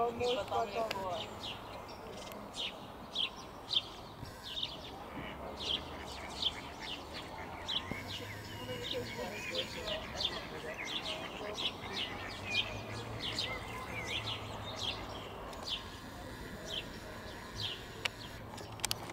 Я мой потом.